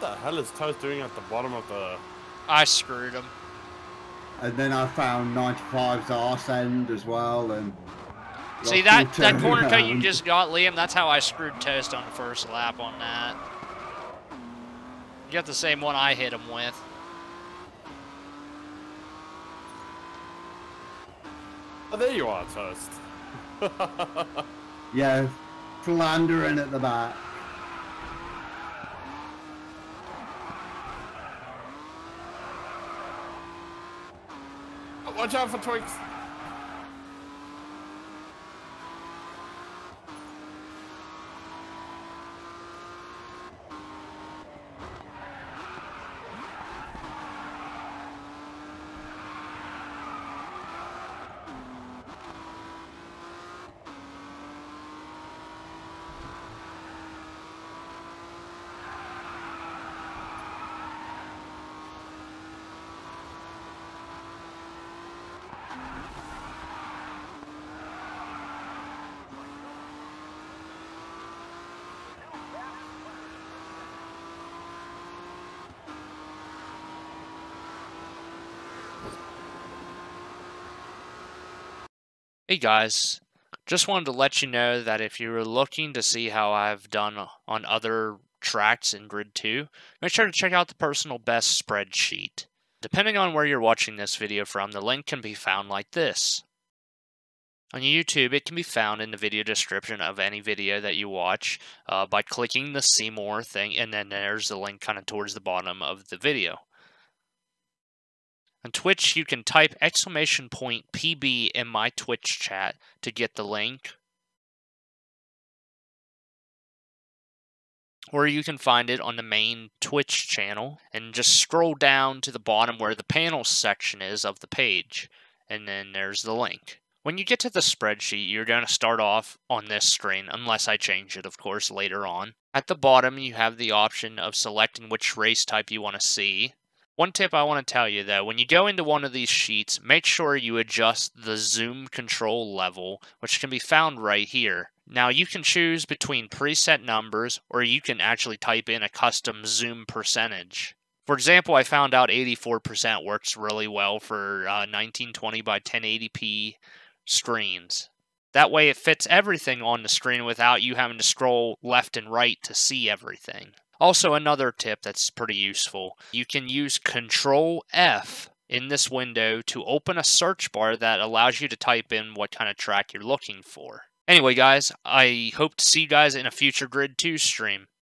the hell is Toast doing at the bottom of the... I screwed him. And then I found 95's arse end as well, and... See, that, that corner cut you just got, Liam, that's how I screwed Toast on the first lap on that. You got the same one I hit him with. Oh, there you are, Toast. yeah, philandering at the back. Watch out for Twix. Hey guys, just wanted to let you know that if you're looking to see how I've done on other tracks in Grid 2, make sure to check out the personal best spreadsheet. Depending on where you're watching this video from, the link can be found like this. On YouTube, it can be found in the video description of any video that you watch uh, by clicking the see more thing, and then there's the link kind of towards the bottom of the video. On Twitch, you can type exclamation point PB in my Twitch chat to get the link. Or you can find it on the main Twitch channel and just scroll down to the bottom where the panels section is of the page. And then there's the link. When you get to the spreadsheet, you're going to start off on this screen, unless I change it, of course, later on. At the bottom, you have the option of selecting which race type you want to see. One tip I want to tell you though, when you go into one of these sheets, make sure you adjust the zoom control level, which can be found right here. Now you can choose between preset numbers or you can actually type in a custom zoom percentage. For example, I found out 84% works really well for uh, 1920 by 1080p screens. That way it fits everything on the screen without you having to scroll left and right to see everything. Also, another tip that's pretty useful you can use Control F in this window to open a search bar that allows you to type in what kind of track you're looking for. Anyway, guys, I hope to see you guys in a future Grid 2 stream.